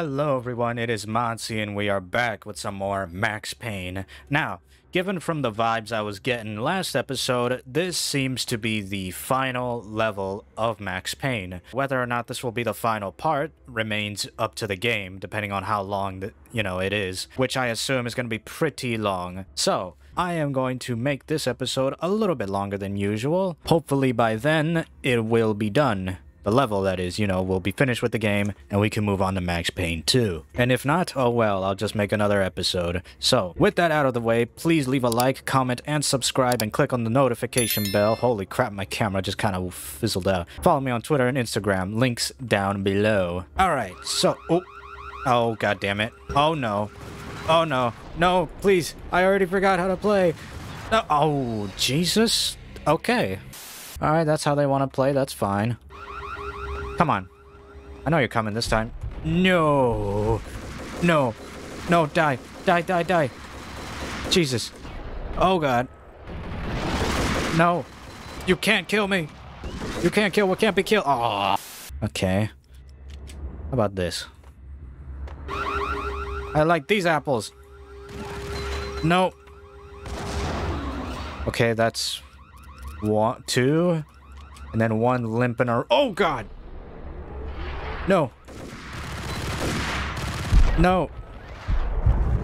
Hello everyone, it is Monsi and we are back with some more Max Payne. Now, given from the vibes I was getting last episode, this seems to be the final level of Max Payne. Whether or not this will be the final part remains up to the game, depending on how long, the, you know, it is, which I assume is going to be pretty long. So, I am going to make this episode a little bit longer than usual. Hopefully by then, it will be done the level that is, you know, we'll be finished with the game and we can move on to Max Payne 2. And if not, oh well, I'll just make another episode. So, with that out of the way, please leave a like, comment, and subscribe and click on the notification bell. Holy crap, my camera just kind of fizzled out. Follow me on Twitter and Instagram, links down below. Alright, so, oh, oh god damn it. Oh no. Oh no. No, please, I already forgot how to play. No, oh, Jesus. Okay. Alright, that's how they want to play, that's fine. Come on. I know you're coming this time. No. No. No, die. Die, die, die. Jesus. Oh, God. No. You can't kill me. You can't kill what can't be killed. Oh. Okay. How about this? I like these apples. No. Okay, that's one, two, and then one limping or oh god. No. No.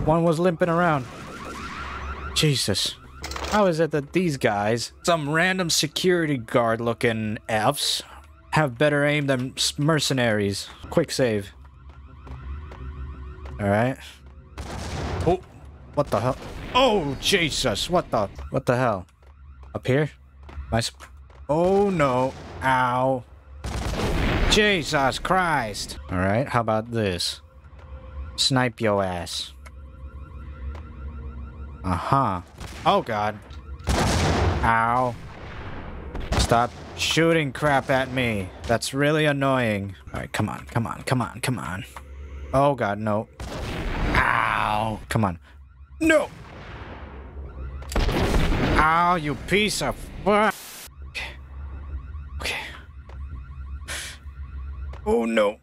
One was limping around. Jesus. How is it that these guys, some random security guard looking Fs, have better aim than mercenaries? Quick save. Alright. Oh, what the hell? Oh, Jesus, what the, what the hell? Up here? My oh no, ow. Jesus Christ. Alright, how about this? Snipe your ass. Uh-huh. Oh god. Ow. Stop shooting crap at me. That's really annoying. Alright, come on, come on, come on, come on. Oh god, no. Ow. Come on. No! Ow, you piece of fuck. Oh no.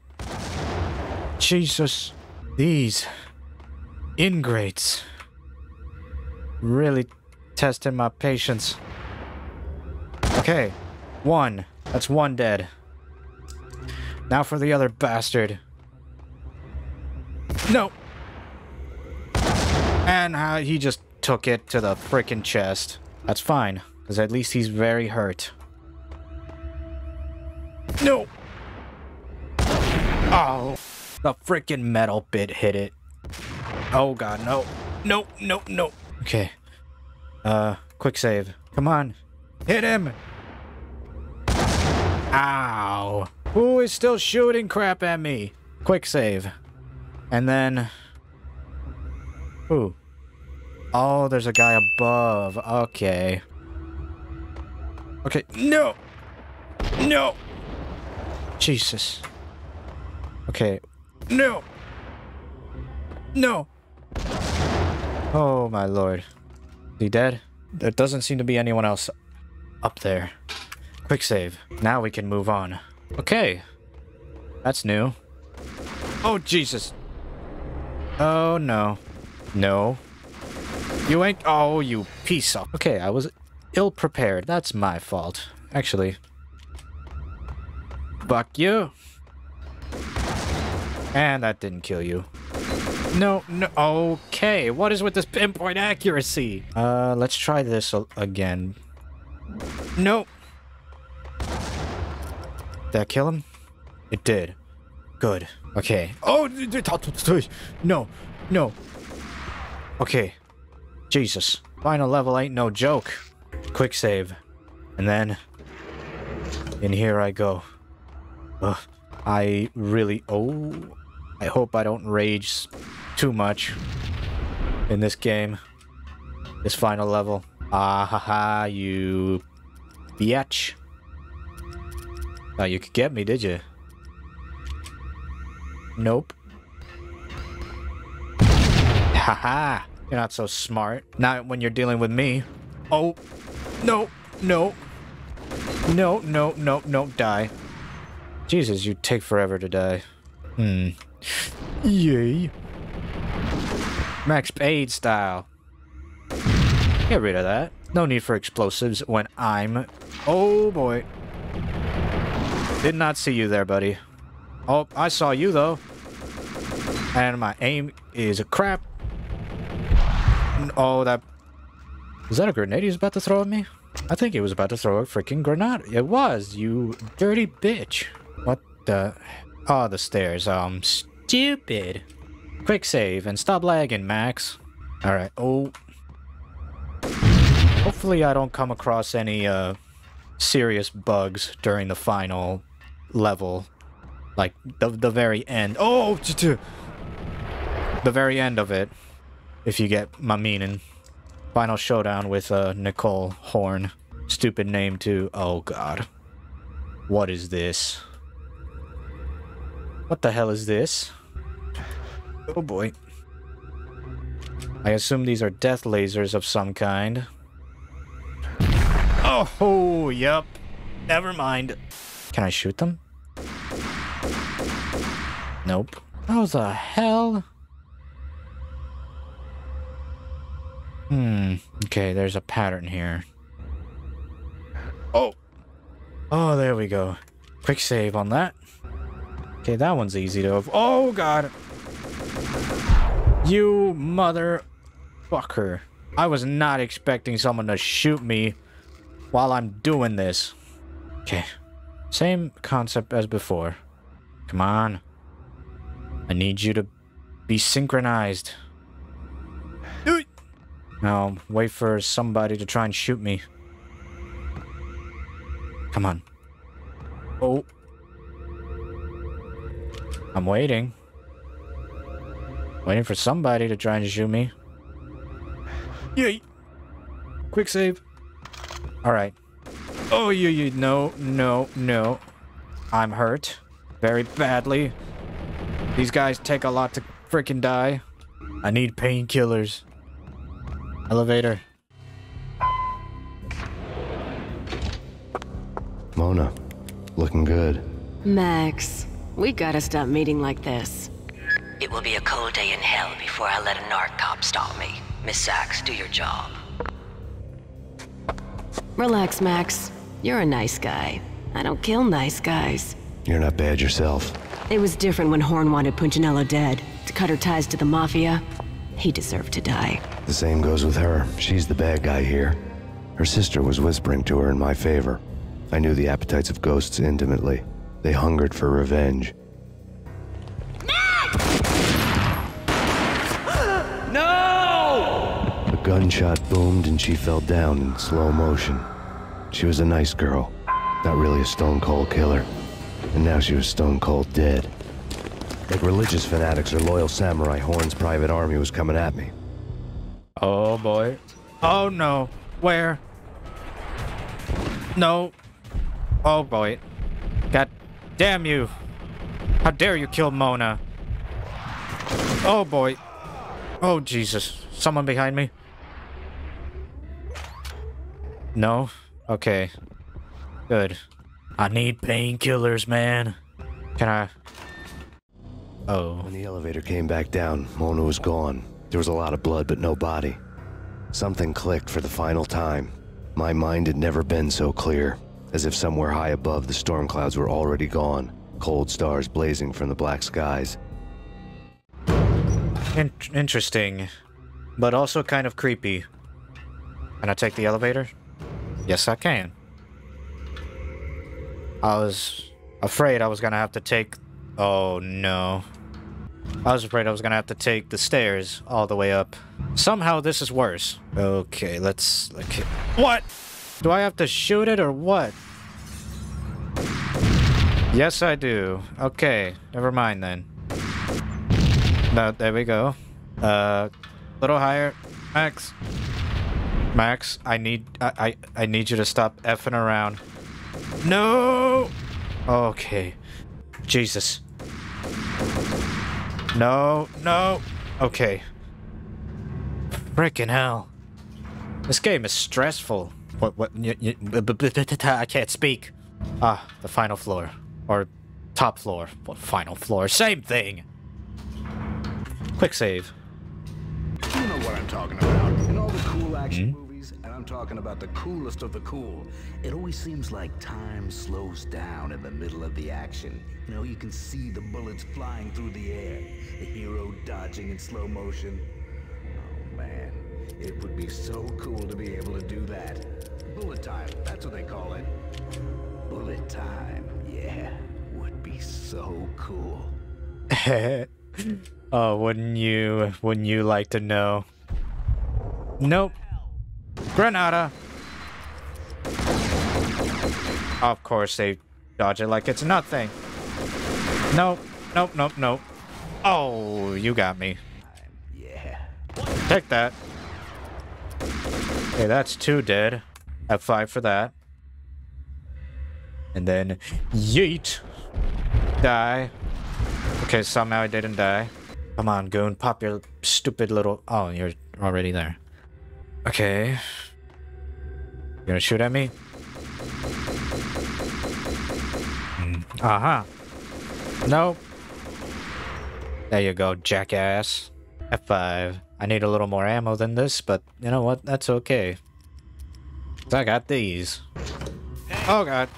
Jesus. These ingrates really testing my patience. Okay, one. That's one dead. Now for the other bastard. No. And uh, he just took it to the freaking chest. That's fine, because at least he's very hurt. No. Oh, the freaking metal bit hit it. Oh god, no. No, no, no. Okay. Uh, quick save. Come on. Hit him! Ow. Who is still shooting crap at me? Quick save. And then... Who? Oh, there's a guy above. Okay. Okay. No! No! Jesus. Okay. No! No! Oh, my lord. Is he dead? There doesn't seem to be anyone else up there. Quick save. Now we can move on. Okay. That's new. Oh, Jesus. Oh, no. No. You ain't... Oh, you piece of... Okay, I was ill-prepared. That's my fault. Actually. Fuck you. And that didn't kill you. No, no, okay. What is with this pinpoint accuracy? Uh, let's try this again. No. Did that kill him? It did. Good. Okay. Oh, no, no. Okay. Jesus. Final level ain't no joke. Quick save. And then... In here I go. Ugh. I really... Oh... I hope I don't rage too much in this game. This final level. Ah ha ha, you bitch. Oh, you could get me, did you? Nope. Haha, you're not so smart. Not when you're dealing with me. Oh, no, no. No, no, no, no, die. Jesus, you take forever to die. Hmm. Yay. Max Payne style. Get rid of that. No need for explosives when I'm... Oh boy. Did not see you there, buddy. Oh, I saw you though. And my aim is a crap. Oh, that... Was that a grenade he was about to throw at me? I think he was about to throw a freaking grenade. It was, you dirty bitch. What the... Oh, the stairs. Um, stupid. Quick save and stop lagging, Max. Alright, oh. Hopefully I don't come across any, uh, serious bugs during the final level. Like, the, the very end. Oh! The very end of it. If you get my meaning. Final showdown with, uh, Nicole Horn. Stupid name, too. Oh, God. What is this? What the hell is this? Oh boy. I assume these are death lasers of some kind. Oh, yep. Never mind. Can I shoot them? Nope. How the hell? Hmm. Okay, there's a pattern here. Oh! Oh, there we go. Quick save on that. Okay, that one's easy to... Oh, God! You motherfucker. I was not expecting someone to shoot me while I'm doing this. Okay. Same concept as before. Come on. I need you to be synchronized. Now, wait for somebody to try and shoot me. Come on. Oh. I'm waiting. Waiting for somebody to try and shoot me. Yay! Quick save. Alright. Oh, you, you, no, no, no. I'm hurt. Very badly. These guys take a lot to freaking die. I need painkillers. Elevator. Mona, looking good. Max, we gotta stop meeting like this. It will be a cold day in hell before I let a narc cop stop me. Miss Sax, do your job. Relax, Max. You're a nice guy. I don't kill nice guys. You're not bad yourself. It was different when Horn wanted Punchinello dead. To cut her ties to the Mafia. He deserved to die. The same goes with her. She's the bad guy here. Her sister was whispering to her in my favor. I knew the appetites of ghosts intimately. They hungered for revenge. Gunshot boomed and she fell down in slow motion. She was a nice girl, not really a stone cold killer. And now she was stone cold dead. Like religious fanatics or loyal samurai, Horn's private army was coming at me. Oh boy. Oh no. Where? No. Oh boy. God damn you. How dare you kill Mona? Oh boy. Oh Jesus. Someone behind me? No? Okay. Good. I need painkillers, man. Can I... Oh. When the elevator came back down, Mona was gone. There was a lot of blood, but no body. Something clicked for the final time. My mind had never been so clear, as if somewhere high above the storm clouds were already gone, cold stars blazing from the black skies. In interesting. But also kind of creepy. Can I take the elevator? Yes, I can. I was afraid I was gonna have to take... Oh, no. I was afraid I was gonna have to take the stairs all the way up. Somehow this is worse. Okay, let's... Okay. What? Do I have to shoot it or what? Yes, I do. Okay, never mind then. No, there we go. Uh, little higher. Max. Max, I need... I, I, I need you to stop effing around. No! Okay. Jesus. No, no. Okay. Freaking hell. This game is stressful. What, what, y- y- I can't speak. Ah, the final floor. Or top floor. What, final floor? Same thing. Quick save. You know what I'm talking about. In all the cool action movies, and I'm talking about the coolest of the cool, it always seems like time slows down in the middle of the action. You know, you can see the bullets flying through the air, the hero dodging in slow motion. Oh man, it would be so cool to be able to do that. Bullet time, that's what they call it. Bullet time, yeah, would be so cool. oh, wouldn't you? Wouldn't you like to know? Nope. Granada. Of course they dodge it like it's nothing. Nope. Nope. Nope. Nope. Oh, you got me. Yeah. Take that. Okay, that's two dead. F5 for that. And then yeet. Die. Okay, somehow I didn't die. Come on, goon, pop your stupid little... Oh, you're already there. Okay. You gonna shoot at me? Uh-huh. Nope. There you go, jackass. F5. I need a little more ammo than this, but you know what? That's okay. I got these. Oh god.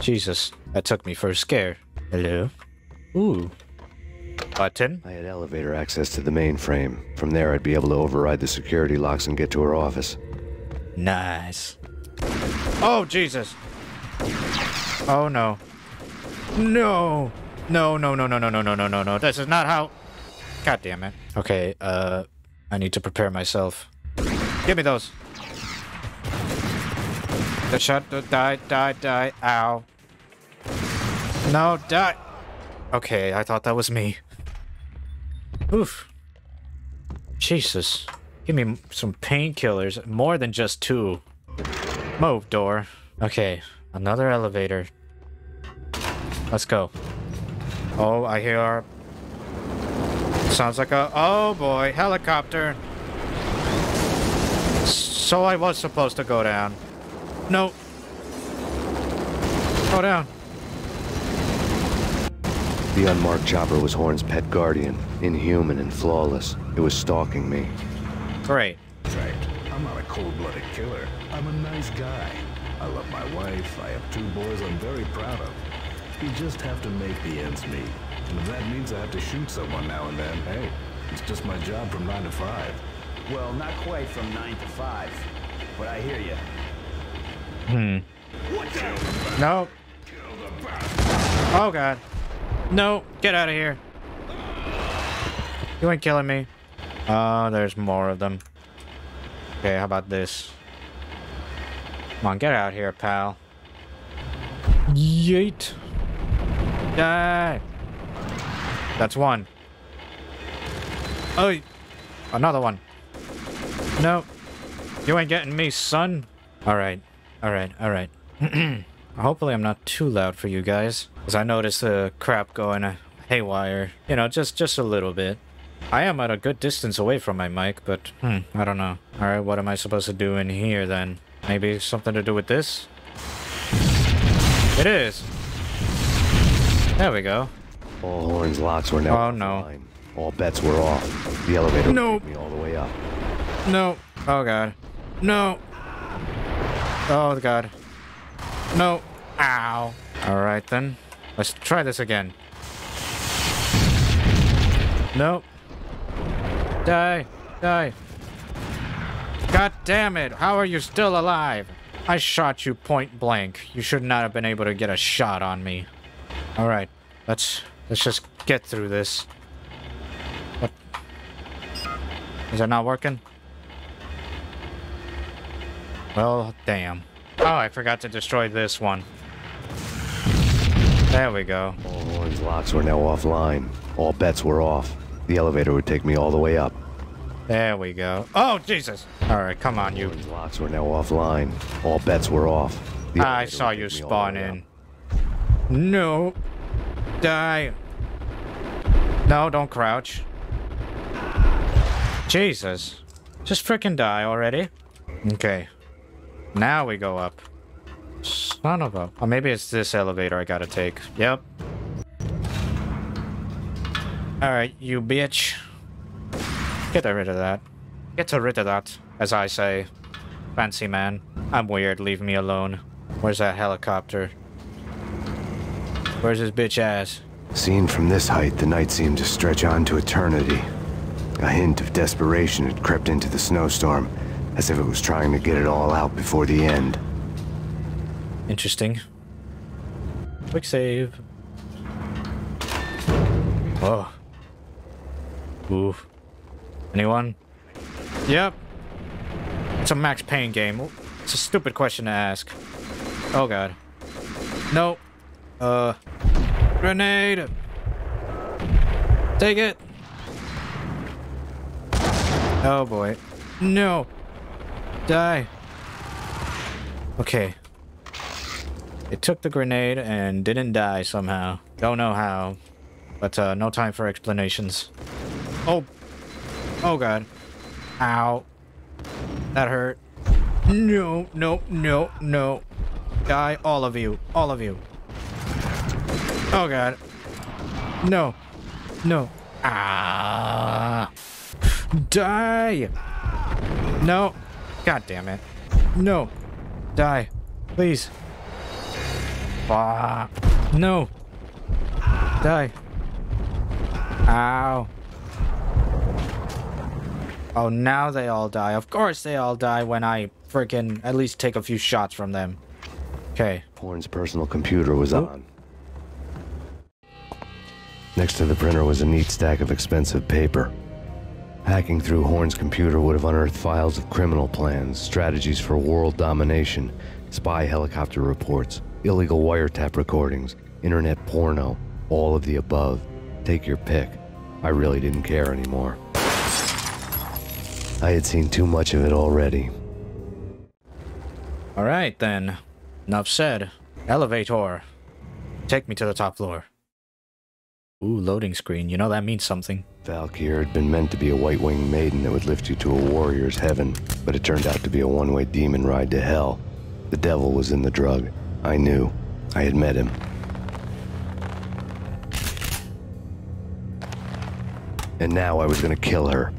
Jesus, that took me for a scare. Hello? Ooh. Button? I had elevator access to the mainframe. From there, I'd be able to override the security locks and get to her office. Nice. Oh, Jesus. Oh, no. No. No, no, no, no, no, no, no, no, no, no. This is not how... God damn it. Okay, uh... I need to prepare myself. Give me those. The shot... Die, die, die. Ow. No, die. Okay, I thought that was me. Oof. Jesus. Give me some painkillers. More than just two. Move, door. Okay, another elevator. Let's go. Oh, I hear... Sounds like a... Oh boy, helicopter. So I was supposed to go down. No. Go down. The unmarked chopper was Horn's pet guardian, inhuman and flawless. It was stalking me. Great. Right. I'm not a cold-blooded killer. I'm a nice guy. I love my wife. I have two boys I'm very proud of. We just have to make the ends meet. And if that means I have to shoot someone now and then, hey, it's just my job from 9 to 5. Well, not quite from 9 to 5, but I hear you. Hmm. What the? No. Oh god. No, get out of here. You ain't killing me. Oh, there's more of them. Okay, how about this? Come on, get out here, pal. Yeet. Die. That's one. Oh, another one. No, you ain't getting me, son. All right, all right, all right. Hopefully I'm not too loud for you guys. Because I noticed the crap going uh, haywire. You know, just, just a little bit. I am at a good distance away from my mic, but hmm, I don't know. Alright, what am I supposed to do in here then? Maybe something to do with this? It is. There we go. All Horn's locks were now Oh, no. All bets were off. The elevator Nope. me all the way up. No. Oh god. No. Oh god. No. Ow. Alright then. Let's try this again. Nope. Die. Die. God damn it. How are you still alive? I shot you point blank. You should not have been able to get a shot on me. Alright. Let's let's just get through this. What? Is that not working? Well, damn. Oh, I forgot to destroy this one. There we go. All Horn's locks were now offline. All bets were off. The elevator would take me all the way up. There we go. Oh, Jesus! Alright, come on, you. Horn's locks were now offline. All bets were off. I saw you take me all the spawn in. No. Die. No, don't crouch. Jesus. Just frickin' die already. Okay. Now we go up. Son of a... Oh, maybe it's this elevator I gotta take. Yep. Alright, you bitch. Get rid of that. Get rid of that, as I say. Fancy man. I'm weird, leave me alone. Where's that helicopter? Where's his bitch ass? Seen from this height, the night seemed to stretch on to eternity. A hint of desperation had crept into the snowstorm, as if it was trying to get it all out before the end. Interesting. Quick save. Oh. Ooh. Anyone? Yep. It's a Max Payne game. It's a stupid question to ask. Oh god. Nope. Uh. Grenade! Take it! Oh boy. No! Die! Okay. It took the grenade and didn't die somehow. Don't know how. But uh, no time for explanations. Oh. Oh god. Ow. That hurt. No, no, no, no. Die, all of you. All of you. Oh god. No. No. Ah. Die. No. God damn it. No. Die. Please. Ah. No. Die. Ow. Oh, now they all die. Of course they all die when I freaking at least take a few shots from them. Okay. Horn's personal computer was on. Next to the printer was a neat stack of expensive paper. Hacking through Horn's computer would have unearthed files of criminal plans, strategies for world domination, spy helicopter reports, illegal wiretap recordings, internet porno, all of the above. Take your pick. I really didn't care anymore. I had seen too much of it already. Alright then. Enough said. Elevator. Take me to the top floor. Ooh, loading screen. You know that means something. Valkyr had been meant to be a white-winged maiden that would lift you to a warrior's heaven, but it turned out to be a one-way demon ride to hell. The devil was in the drug. I knew. I had met him. And now I was gonna kill her.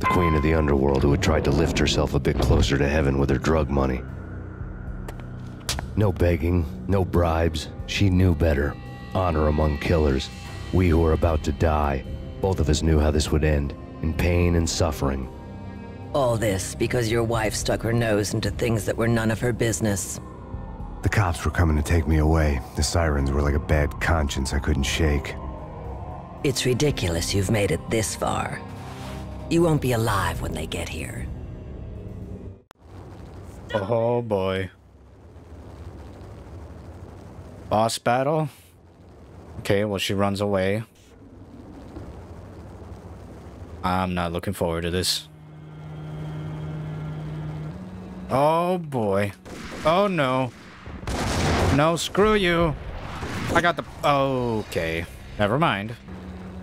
The queen of the underworld who had tried to lift herself a bit closer to heaven with her drug money. No begging, no bribes. She knew better. Honor among killers. We who are about to die. Both of us knew how this would end. In pain and suffering. All this because your wife stuck her nose into things that were none of her business. The cops were coming to take me away. The sirens were like a bad conscience I couldn't shake. It's ridiculous you've made it this far. You won't be alive when they get here. Oh boy. Boss battle? Okay, well she runs away. I'm not looking forward to this. Oh boy. Oh no. No, screw you. I got the... Okay. Never mind.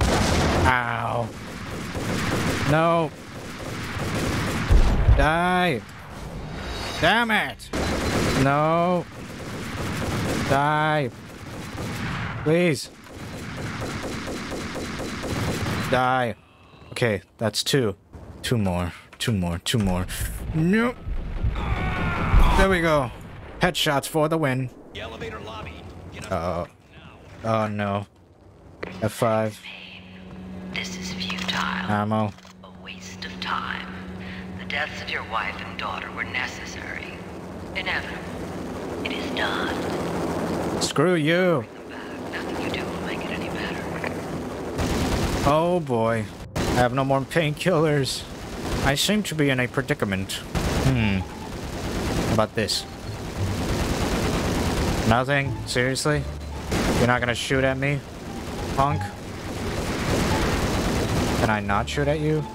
Ow. No. Die. Damn it. No. Die. Please. Die. Okay, that's two. Two more. Two more. Two more. Nope. There we go. Headshots for the win. elevator lobby. Get Uh oh. Oh no. F5. This is futile. Ammo. A waste of time. The deaths of your wife and daughter were necessary. Inevitable. It is done. Screw you. Nothing you do will make it any better. Oh boy. I have no more painkillers. I seem to be in a predicament. Hmm. About this? Nothing? Seriously? You're not gonna shoot at me? Punk? Can I not shoot at you?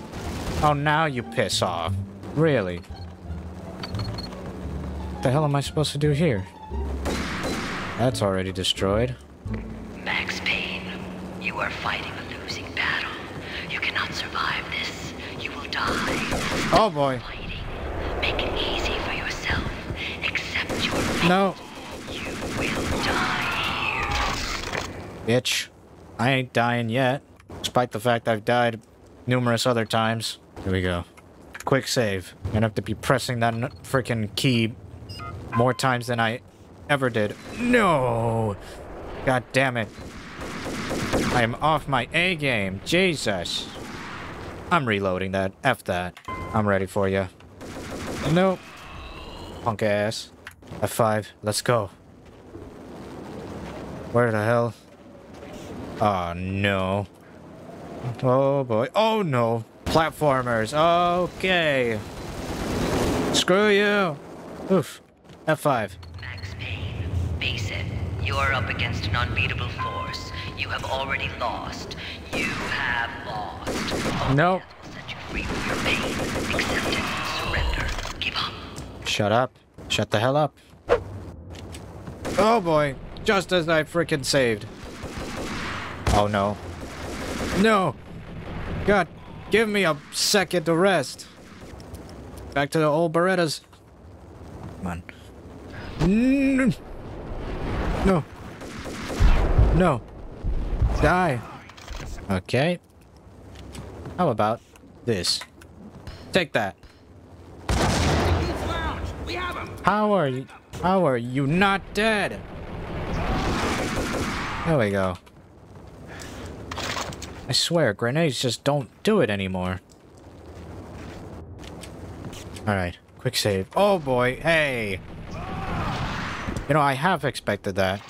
Oh, now you piss off. Really? What the hell am I supposed to do here? That's already destroyed. Max Payne, you are fighting Oh boy. Make it easy for yourself. Accept your fate. No. You will die here. Bitch. I ain't dying yet. Despite the fact I've died numerous other times. Here we go. Quick save. I'm gonna have to be pressing that freaking key more times than I ever did. No! God damn it. I am off my A game. Jesus. I'm reloading that. F that. I'm ready for you. Nope. Punk ass. F5. Let's go. Where the hell? Oh, no. Oh, boy. Oh, no. Platformers. Okay. Screw you. Oof. F5. Max Payne, face it. You're up against an unbeatable force. You have already lost. You have lost. Nope. Will set you free from your pain. Accept. Surrender. Give up. Shut up. Shut the hell up. Oh boy. Just as I freaking saved. Oh no. No. God, give me a second to rest. Back to the old Berettas. Come on. Mm. No. No. Die. Okay. How about this? Take that. How are you? How are you not dead? There we go. I swear, grenades just don't do it anymore. Alright, quick save. Oh boy, hey! You know, I have expected that.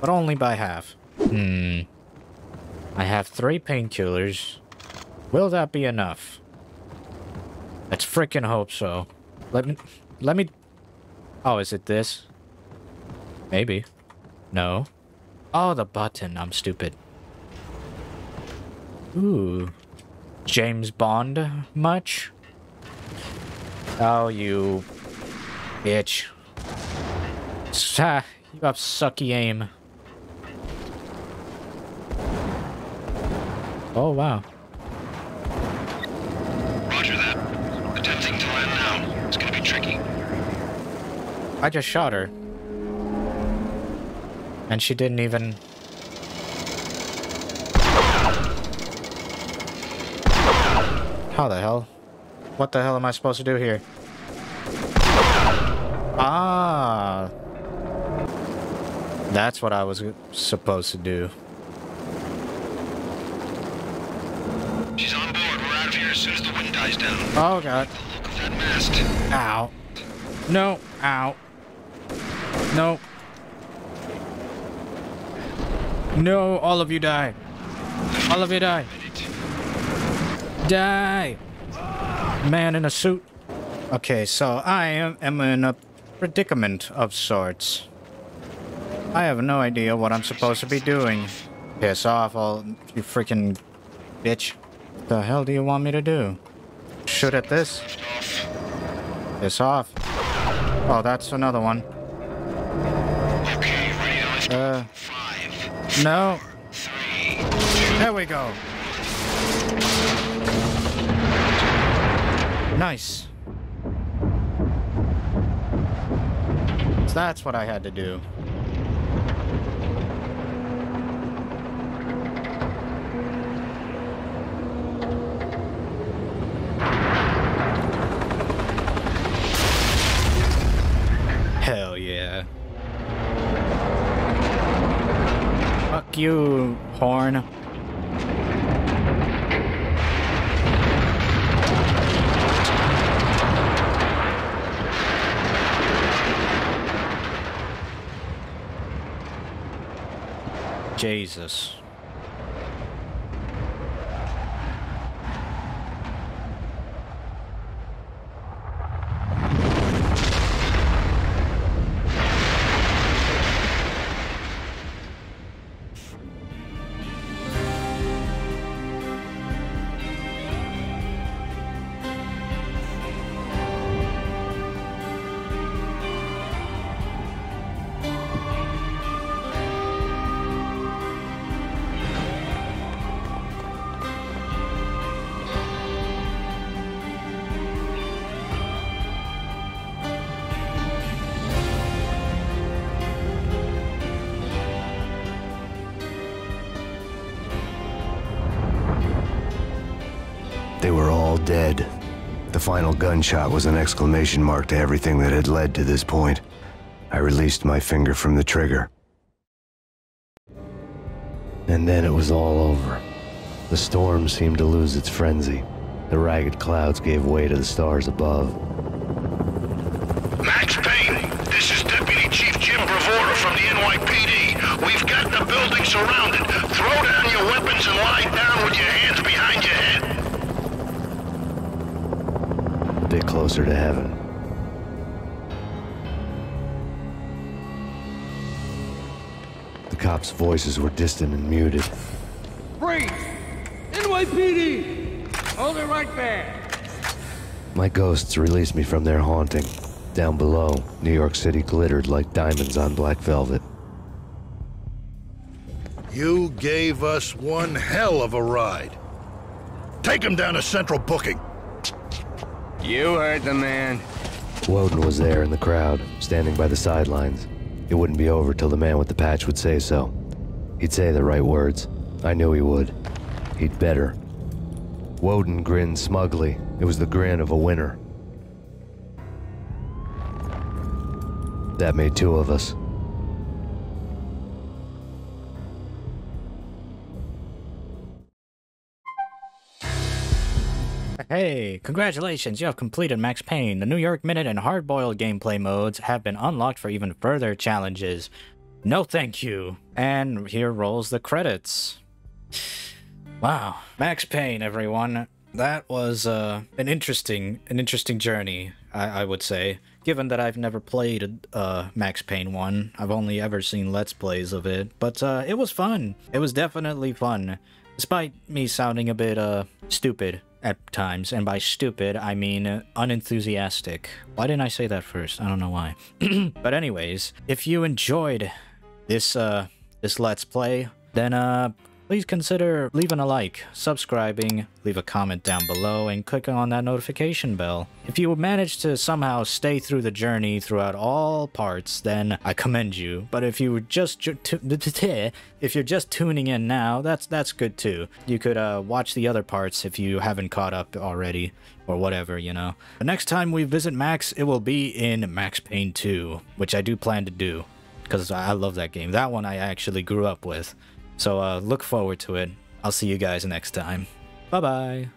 But only by half. Hmm. I have three painkillers. Will that be enough? Let's freaking hope so. Let me... Let me... Oh, is it this? Maybe. No. Oh, the button. I'm stupid. Ooh. James Bond much? Oh, you... Bitch. You have sucky aim. Oh, wow. Roger that. Attempting to land now. It's gonna be tricky. I just shot her. And she didn't even... How the hell? What the hell am I supposed to do here? Ah. That's what I was supposed to do. She's on board. We're out of here as soon as the wind dies down. Oh god. Look of that mast. Ow. No. Ow. No. No, all of you die. All of you die. Die. Man in a suit. Okay, so I am, am in a predicament of sorts. I have no idea what I'm supposed to be doing. Piss off, all you freaking bitch. What The hell do you want me to do? Shoot at this? Piss off. Oh, that's another one. Uh, no. There we go. Nice. So that's what I had to do. Hell yeah. Fuck you, horn. Jesus. Gunshot was an exclamation mark to everything that had led to this point. I released my finger from the trigger. And then it was all over. The storm seemed to lose its frenzy. The ragged clouds gave way to the stars above. Max Payne, this is Deputy Chief Jim Bravura from the NYPD. We've got the building surrounded. Throw down your weapons and lie down with your hands behind your head. A bit closer to heaven. The cops' voices were distant and muted. Freeze! NYPD! Hold it right there! My ghosts released me from their haunting. Down below, New York City glittered like diamonds on black velvet. You gave us one hell of a ride. Take him down to Central Booking. You heard the man. Woden was there in the crowd, standing by the sidelines. It wouldn't be over till the man with the patch would say so. He'd say the right words. I knew he would. He'd better. Woden grinned smugly. It was the grin of a winner. That made two of us. Hey, congratulations, you have completed Max Payne. The New York Minute and Hardboiled gameplay modes have been unlocked for even further challenges. No thank you. And here rolls the credits. Wow. Max Payne, everyone. That was uh, an interesting an interesting journey, I, I would say. Given that I've never played uh, Max Payne 1, I've only ever seen Let's Plays of it. But uh, it was fun. It was definitely fun. Despite me sounding a bit uh, stupid at times, and by stupid, I mean uh, unenthusiastic. Why didn't I say that first? I don't know why. but anyways, if you enjoyed this uh this let's play, then uh please consider leaving a like, subscribing, leave a comment down below, and clicking on that notification bell. If you manage to somehow stay through the journey throughout all parts, then I commend you. But if you were just if you're just tuning in now, that's that's good too. You could uh, watch the other parts if you haven't caught up already, or whatever, you know. The next time we visit Max, it will be in Max Payne 2, which I do plan to do because I love that game. That one I actually grew up with. So uh, look forward to it. I'll see you guys next time. Bye bye.